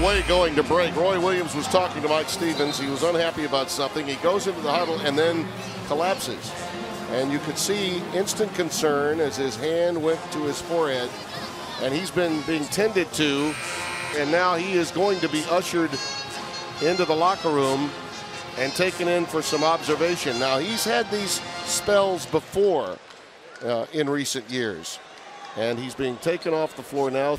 away going to break. Roy Williams was talking to Mike Stevens. He was unhappy about something. He goes into the huddle and then collapses. And you could see instant concern as his hand went to his forehead. And he's been being tended to. And now he is going to be ushered into the locker room and taken in for some observation. Now, he's had these spells before uh, in recent years. And he's being taken off the floor now.